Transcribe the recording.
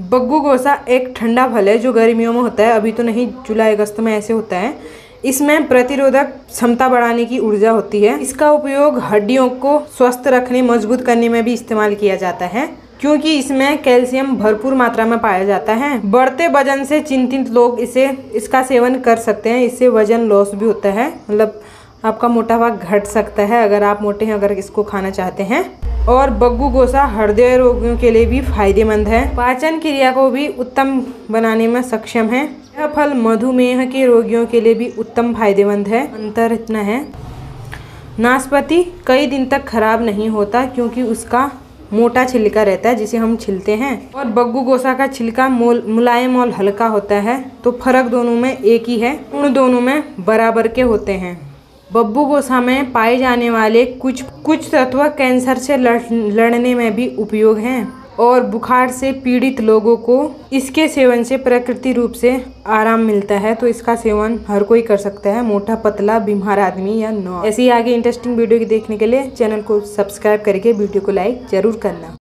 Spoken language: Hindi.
बग्गू गोसा एक ठंडा फल है जो गर्मियों में होता है, अभी तो नहीं, जुलाई अगस्त में ऐसे होता है। इसमें प्रतिरोधक क्षमता बढ़ाने की ऊर्जा होती है। इसका उपयोग हड्डियों को स्वस्थ रखने, मज़बूत करने में भी इस्तेमाल किया जाता है, क्योंकि इसमें कैल्शियम भरपूर मात्रा में पाया जाता है। बढ़ते वज़न से चिंतित लोग इसे, इसका सेवन कर सकते हैं। इससे वज़न लॉस भी होता है। मतलब आपका मोटापा घट सकता है, अगर आप मोटे हैं, अगर इसको खाना चाहते हैं। और बग्गू गोसा हृदय रोगियों के लिए भी फ़ायदेमंद है। पाचन क्रिया को भी उत्तम बनाने में सक्षम है। यह फल मधुमेह के रोगियों के लिए भी उत्तम फ़ायदेमंद है। अंतर इतना है। नाशपाती कई दिन तक खराब नहीं होता क्योंकि उसका मोटा छिलका रहता है, जिसे हम छिलते हैं। और बग्गू गोसा का छिलका मुलायम और हल्का होता है तो फ़र्क दोनों में एक ही है। उन दोनों में बराबर के होते हैं। बब्बू गोसा में पाए जाने वाले कुछ कुछ तत्व कैंसर से लड़, लड़ने में भी उपयोग हैं और बुखार से पीड़ित लोगों को इसके सेवन से प्रकृति रूप से आराम मिलता है। तो इसका सेवन हर कोई कर सकता है मोटा पतला बीमार आदमी या नौ ऐसी आगे इंटरेस्टिंग वीडियो देखने के लिए चैनल को सब्सक्राइब करके वीडियो को लाइक ज़रूर करना।